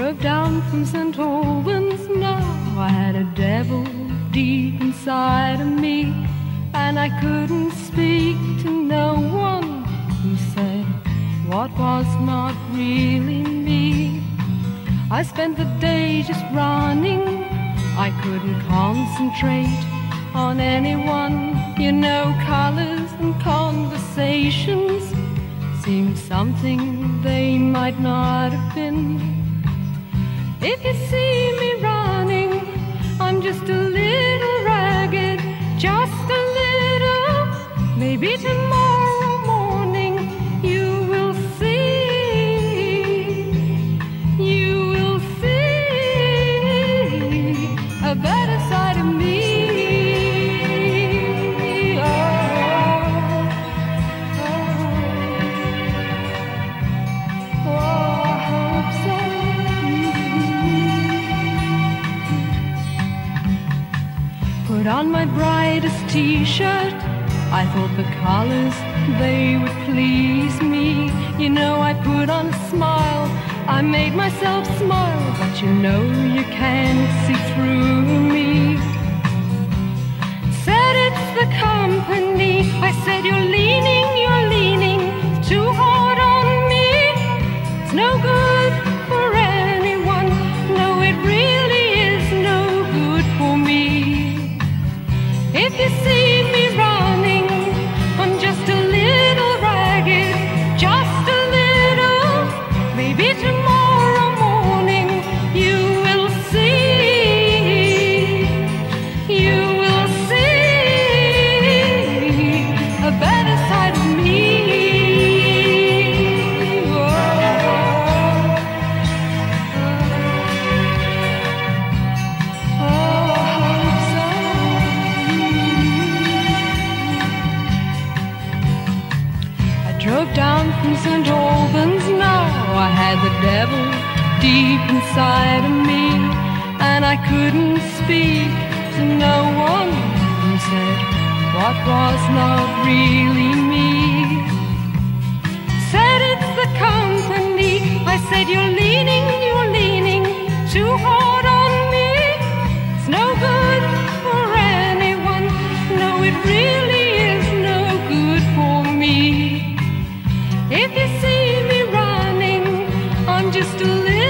drove down from St. Albans now. I had a devil deep inside of me, and I couldn't speak to no one who said what was not really me. I spent the day just running, I couldn't concentrate on anyone. You know, colors and conversations seemed something they might not have been. If you see me running, I'm just a little ragged, just a little. Maybe tomorrow Put on my brightest t-shirt. I thought the colors, they would please me. You know, I put on a smile. I made myself smile, but you know you can't see through me. Drove down from St. Albans now. I had the devil deep inside of me, and I couldn't speak to no one who said what was not really me. Said it's the company. I said you're leaning. just a little.